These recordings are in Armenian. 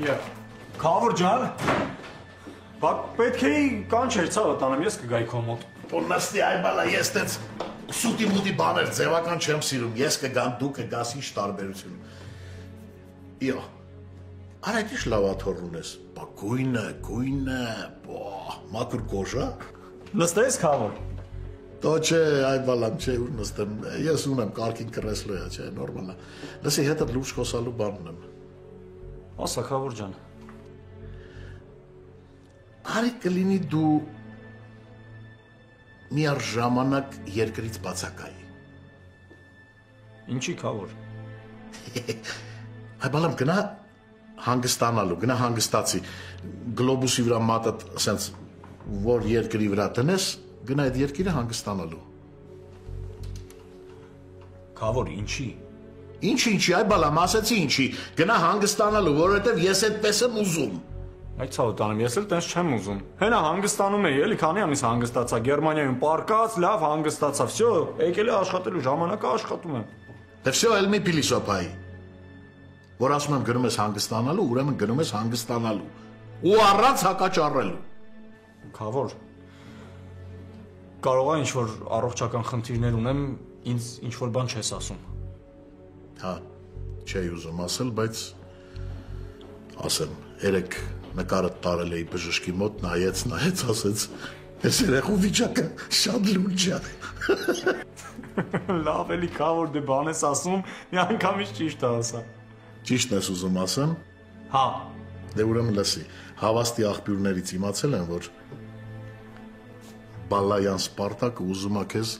Յա։ Քավոր ջան։ Բա պետք է կանչեր ցավը տանեմ, ես կգայի քո մոտ։ Պոննաստի այ բալա ես տենց սուտի մուտի բաներ ձևական չեմ սիրում։ Ես կգամ դու կգաս ինչ տարբերություն։ Յո։ Արա դիշ լավաթոր ունես։ Բա գույնը, գույնը, բա մաքուր կոժա։ Նստես քավոր։ Դո չէ, այ բալամ չէ ուր նստեմ։ Ես ունեմ կարգին կրեսլոյա, չէ, նորմալ է։ Լսի հետը լուրջ խոսալու բան ունեմ։ Ասա քավոր ջան։ Արի կլինի դու միառ ժամանակ երկրից բացակայի։ Ինչի քավոր։ Այ բալամ գնա հանգստանալու, գնա հանգստացի։ Գլոբուսի վրա մատդ ասենց որ երկրի վրա տնես, գնա այդ երկիրը հանգստանալու։ Քավոր ինչի։ Ինչ-ինչի, այ բալամ, ասացի ինչի, գնա հանգստանալու, որովհետև ես այդպես եմ ուզում։ Այդ ցավը տանեմ, ես էլ տես չեմ ուզում։ Հենա հանգստանում էի, էլի քանի ամիս հանգստացա Գերմանիայում, պարկած, լավ հանգստացա, վсё, եկել է աշխատելու ժամանակը աշխատում եմ։ Դե վсё, էլ մի փիլիսոփայի։ Որ ասում եմ գնում ես հանգստանալու, ուրեմն գնում ես հանգստանալու։ Ու առանց հակաճառելու։ Խավոր։ Կարող է ինչ որ առողջական խնդիրներ ունեմ, ինձ ինչ որ բան չես ասում։ Հա, չէի ուզում ասել, բայց ասեմ, երեք նկարը տարել էի բժշկի մոտ, նայեց, նայեց, ասեց, ես երեխու վիճակը շատ լուրջ է։ Լավ էլի քավոր դե բան ես ասում, մի անգամից ճիշտ ասա։ Ճիշտն ես ուզում ասեմ։ Հա, Դե ուրեմն լսի, հավաստի աղբյուրներից իմացել են, որ Բալայան Սպարտակը ուզում է քեզ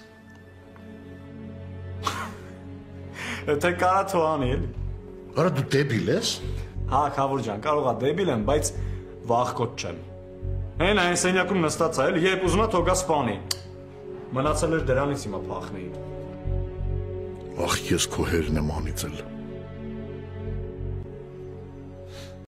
թե կարա թողանի էլի։ Արա դու դեբիլ ես։ Հա, քավոր ջան, կարող է դեբիլ եմ, բայց վախկոտ չեմ։ Հեն այն սենյակում նստած է, էլի, երբ ուզում է թողա սպանի։ Մնացել էր դրանից հիմա փախնեի։ Ախ, ես քո հերն եմ անիծել։